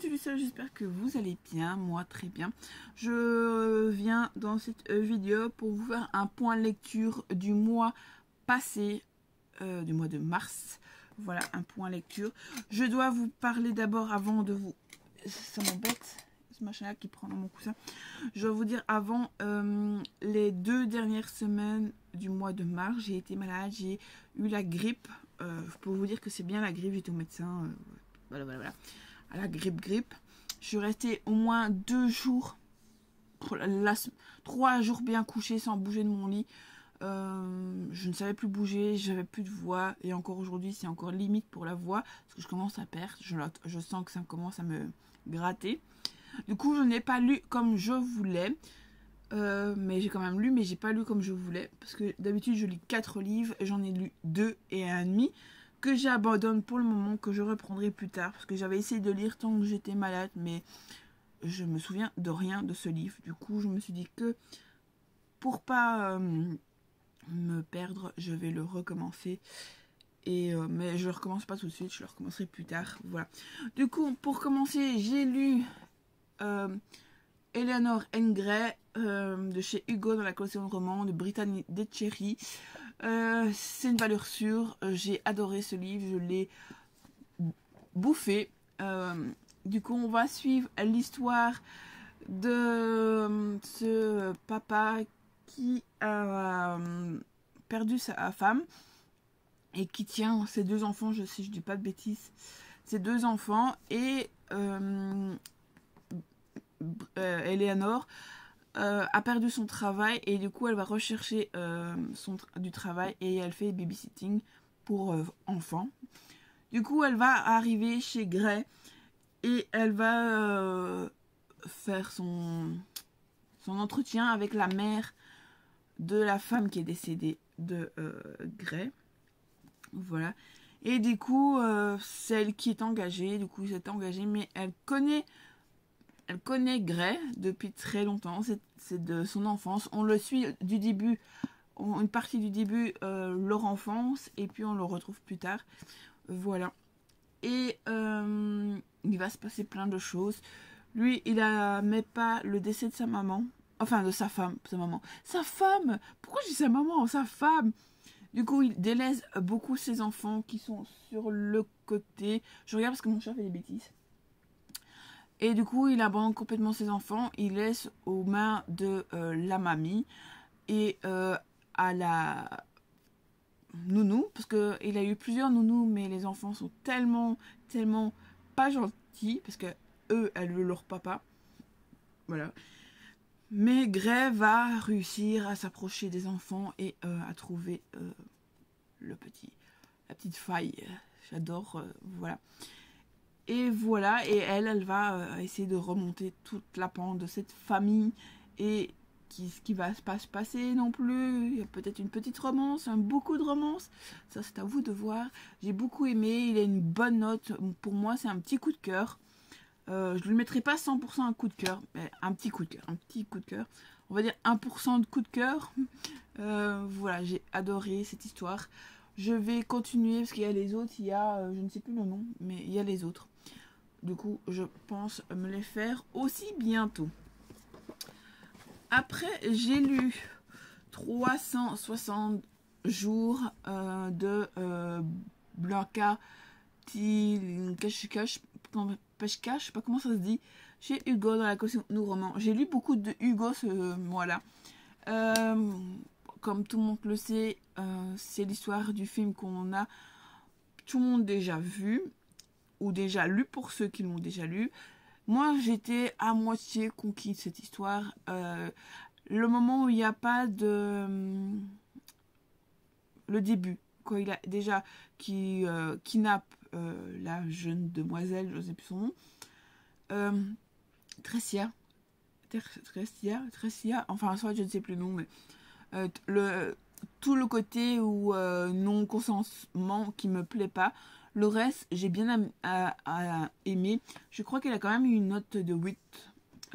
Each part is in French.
Bonjour mes j'espère que vous allez bien, moi très bien. Je viens dans cette euh, vidéo pour vous faire un point lecture du mois passé, euh, du mois de mars. Voilà, un point lecture. Je dois vous parler d'abord avant de vous... Ça m'embête, ce machin-là qui prend dans mon coussin. Je dois vous dire avant euh, les deux dernières semaines du mois de mars, j'ai été malade, j'ai eu la grippe. pour vous dire que c'est bien la grippe, j'étais au médecin. voilà, voilà, voilà à la grippe grippe. Je suis restée au moins deux jours, trois jours bien couchée sans bouger de mon lit. Euh, je ne savais plus bouger, j'avais plus de voix et encore aujourd'hui c'est encore limite pour la voix parce que je commence à perdre, je, sens que ça commence à me gratter. Du coup je n'ai pas lu comme je voulais, euh, mais j'ai quand même lu mais j'ai pas lu comme je voulais parce que d'habitude je lis quatre livres et j'en ai lu deux et un demi que j'abandonne pour le moment, que je reprendrai plus tard, parce que j'avais essayé de lire tant que j'étais malade, mais je me souviens de rien de ce livre. Du coup, je me suis dit que pour pas euh, me perdre, je vais le recommencer. Et, euh, mais je ne recommence pas tout de suite, je le recommencerai plus tard. Voilà. Du coup, pour commencer, j'ai lu euh, Eleanor Engray de chez Hugo dans la collection de romans de Brittany Detchery. Euh, c'est une valeur sûre. Euh, j'ai adoré ce livre. Je l'ai bouffé. Euh, du coup, on va suivre l'histoire de ce papa qui a perdu sa femme et qui tient ses deux enfants, je sais, je dis pas de bêtises, ses deux enfants et Eleanor euh, a perdu son travail et du coup elle va rechercher euh, son du travail et elle fait babysitting pour euh, enfants. Du coup elle va arriver chez Gray et elle va faire son, son entretien avec la mère de la femme qui est décédée de Gray. Voilà. Et du coup, celle qui est engagée, du coup, s'est engagée, mais elle connaît elle connaît Gray depuis très longtemps, c'est de son enfance. On le suit du début, une partie du début, euh, leur enfance, et puis on le retrouve plus tard. Voilà. Et euh, il va se passer plein de choses. Lui, il a pas le décès de sa maman. Enfin, de sa femme, sa maman. Sa femme Pourquoi dis sa maman? Sa femme Du coup, il délaisse beaucoup ses enfants qui sont sur le côté. Je regarde parce que mon chat fait des bêtises. Et du coup, il abandonne complètement ses enfants. Il laisse aux mains de euh, la mamie et euh, à la nounou. Parce qu'il a eu plusieurs nounous, mais les enfants sont tellement, tellement pas gentils. Parce que eux, elle veut leur papa. Voilà. Mais Gray va réussir à s'approcher des enfants et euh, à trouver le petit, la petite faille. J'adore, voilà. Et voilà, et elle, elle va euh, essayer de remonter toute la pente de cette famille et qui, ce qui va se passer non plus. Il y a peut-être une petite romance, un beaucoup de romance. Ça, c'est à vous de voir. J'ai beaucoup aimé. Il a une bonne note. Pour moi, c'est un petit coup de cœur. Euh, je ne le mettrai pas 100% un coup de cœur, mais un petit coup de cœur. Un petit coup de cœur. On va dire 1% de coup de cœur. Euh, voilà, j'ai adoré cette histoire. Je vais continuer parce qu'il y a les autres. Il y a, je ne sais plus le nom, mais il y a les autres. Du coup, je pense me les faire aussi bientôt. Après, j'ai lu 360 jours euh, de euh, Blanca Tilkashkash, je sais pas comment ça se dit, chez Hugo dans la collection Nous Romans. J'ai lu beaucoup de Hugo ce mois-là. Euh, comme tout le monde le sait, euh, c'est l'histoire du film qu'on a tout le monde déjà vu ou déjà lu pour ceux qui l'ont déjà lu. Moi, j'étais à moitié conquis de cette histoire. Euh, le moment où il n'y a pas de... Hum, le début, quand il a déjà qui euh, kidnappe euh, la jeune demoiselle, je ne sais plus son nom, euh, Tressia, Tressia, Tressia, enfin soit je ne sais plus le nom, mais le, tout le côté où non consentement qui me plaît pas, le reste, j'ai bien aimé. Je crois qu'elle a quand même eu une note de 8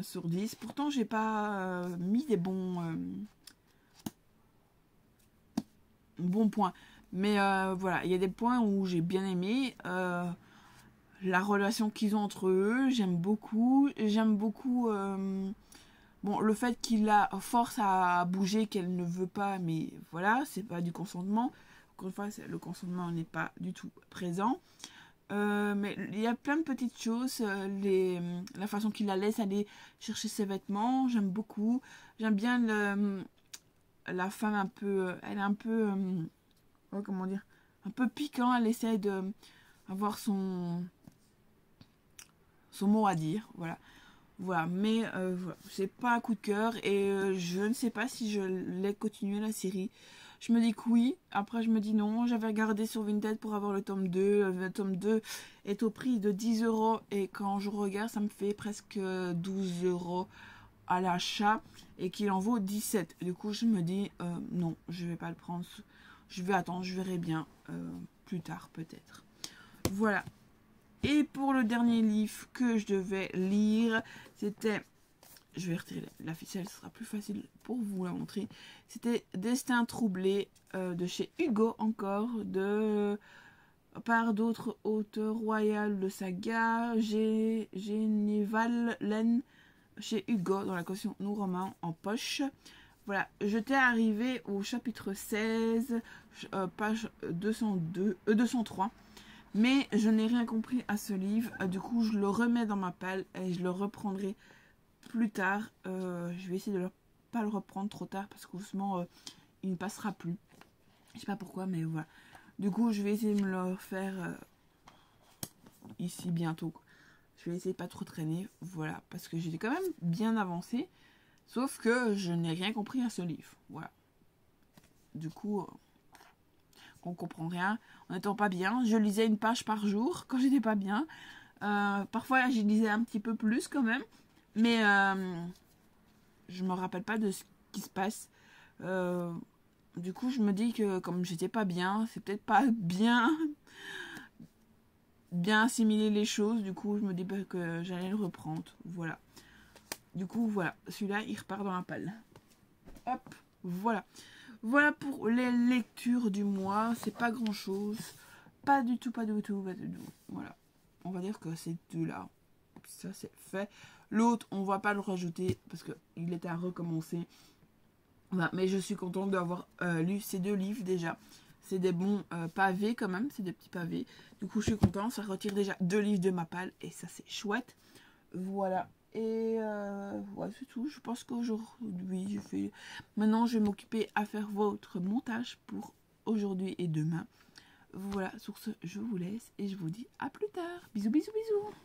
sur 10. Pourtant, j'ai pas euh, mis des bons, euh, bons points. Mais euh, voilà, il y a des points où j'ai bien aimé. la relation qu'ils ont entre eux, j'aime beaucoup. J'aime beaucoup euh, bon, le fait qu'il la force à bouger qu'elle ne veut pas, mais voilà, c'est pas du consentement. Encore une fois, le consentement n'est pas du tout présent. Euh, mais il y a plein de petites choses. euh, la façon qu'il la laisse aller chercher ses vêtements, j'aime beaucoup. J'aime bien la femme un peu. Elle est un peu. euh, comment dire Un peu piquant. Elle essaie de avoir son. son mot à dire. Voilà. Voilà. Mais euh, c'est pas un coup de cœur. Et euh, je ne sais pas si je l'ai continué la série. Je me dis que oui, après je me dis non, j'avais regardé sur Vinted pour avoir le tome 2, le tome 2 est au prix de 10 euros et quand je regarde ça me fait presque 12 euros à l'achat et qu'il en vaut 17. Du coup je me dis euh, non, je vais pas le prendre, je vais attendre, je verrai bien euh, plus tard peut-être. Voilà. Et pour le dernier livre que je devais lire, c'était je vais retirer la ficelle, ce sera plus facile pour vous la montrer. C'était Destin troublé euh, de chez Hugo encore, de par d'autres auteurs royales de saga, Gé- Généval Laine chez Hugo dans la collection Nous Romains en poche. Voilà, j'étais arrivée au chapitre 16, euh, page 202, euh, 203. Mais je n'ai rien compris à ce livre. Euh, Du coup, je le remets dans ma palle et je le reprendrai plus tard. Euh, je vais essayer de ne pas le reprendre trop tard parce que doucement, euh, il ne passera plus. Je sais pas pourquoi, mais voilà. Du coup, je vais essayer de me le refaire ici bientôt. Je vais essayer de pas trop traîner. Voilà, parce que j'étais quand même bien avancé. Sauf que je n'ai rien compris à ce livre. Voilà. Du coup, on comprend rien. En n'étant pas bien, je lisais une page par jour quand j'étais pas bien. Euh, parfois, je lisais un petit peu plus quand même. Mais euh, je me rappelle pas de ce qui se passe. Euh, du coup, je me dis que comme j'étais pas bien, c'est peut-être pas bien bien assimiler les choses. Du coup, je me dis que j'allais le reprendre. Voilà. Du coup, voilà. Celui-là, il repart dans la palle. Hop, voilà. Voilà pour les lectures du mois. C'est pas grand-chose. Pas du tout, pas du tout, pas du tout. Voilà. On va dire que c'est deux là. Ça, c'est fait. L'autre, on va pas le rajouter parce qu'il était à recommencer. Mais je suis contente d'avoir euh, lu ces deux livres déjà. C'est des bons euh, pavés quand même, c'est des petits pavés. Du coup, je suis contente, ça retire déjà deux livres de ma palle et ça, c'est chouette. Voilà. Et euh, ouais, c'est tout. Je pense qu'aujourd'hui, je fais. Maintenant, je vais m'occuper à faire votre montage pour aujourd'hui et demain. Voilà, sur ce, je vous laisse et je vous dis à plus tard. Bisous, bisous, bisous.